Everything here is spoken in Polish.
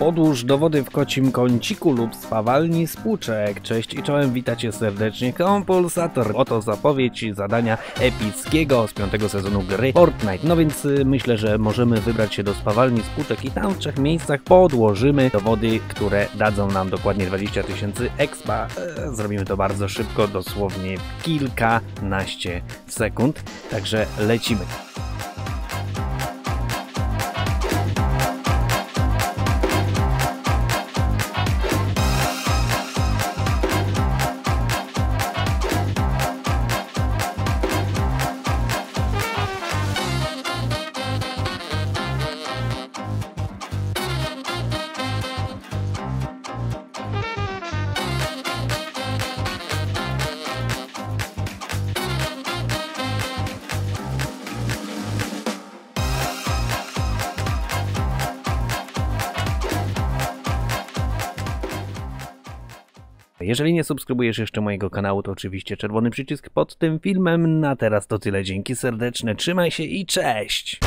Podłóż dowody w kocim kąciku lub spawalni spłuczek. Cześć i czołem, witacie serdecznie Kompulsator. Oto zapowiedź zadania epickiego z piątego sezonu gry Fortnite. No więc y, myślę, że możemy wybrać się do spawalni spłuczek i tam w trzech miejscach podłożymy dowody, które dadzą nam dokładnie 20 tysięcy expa. E, Zrobimy to bardzo szybko, dosłownie kilkanaście sekund. Także lecimy. Jeżeli nie subskrybujesz jeszcze mojego kanału, to oczywiście czerwony przycisk pod tym filmem. Na teraz to tyle. Dzięki serdeczne, trzymaj się i cześć!